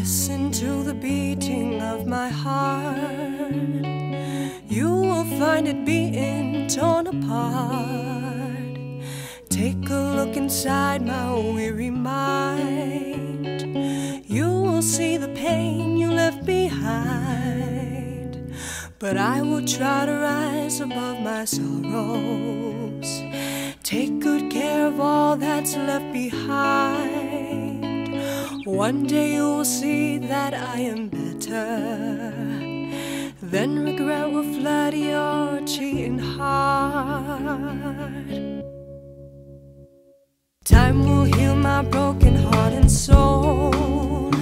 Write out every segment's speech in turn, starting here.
Listen to the beating of my heart. You will find it being torn apart. Take a look inside my weary mind. You will see the pain you left behind. But I will try to rise above my sorrows. Take good care of all that's left behind. One day you will see that I am better. Then regret will flood your cheating heart. Time will heal my broken heart and soul.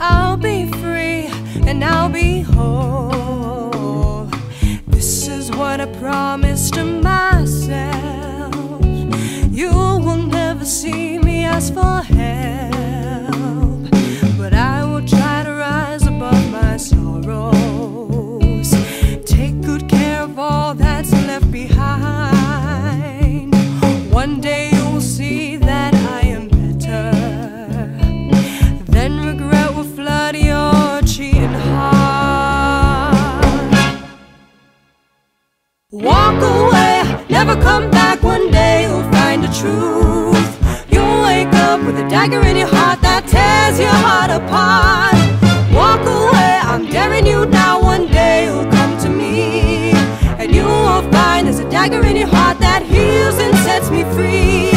I'll be free and I'll be whole. This is what I promised to myself. You will never see me ask for never come back. One day you'll find the truth. You'll wake up with a dagger in your heart that tears your heart apart. Walk away, I'm daring you now. One day you'll come to me, and you will find there's a dagger in your heart that heals and sets me free.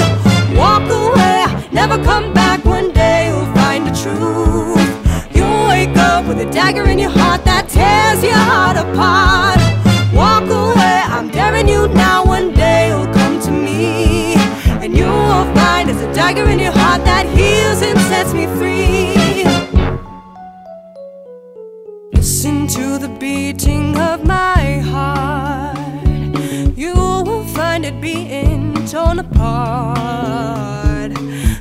Walk away, never come back. One day you'll find the truth. You'll wake up with a dagger in your heart that tears your heart apart. Dagger in your heart that heals and sets me free. Listen to the beating of my heart. You will find it being torn apart.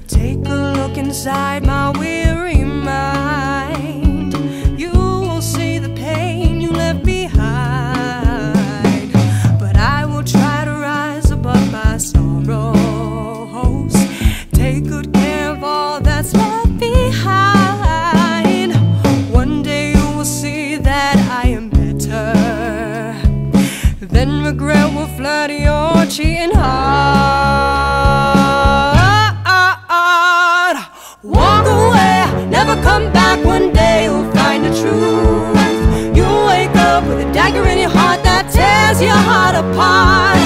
Take a look inside my weary cheating heart. Walk away, never come back. One day you'll find the truth. You'll wake up with a dagger in your heart that tears your heart apart.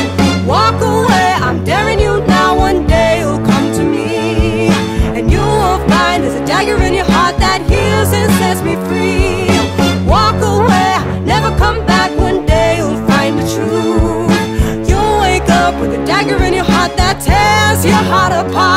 Your heart apart.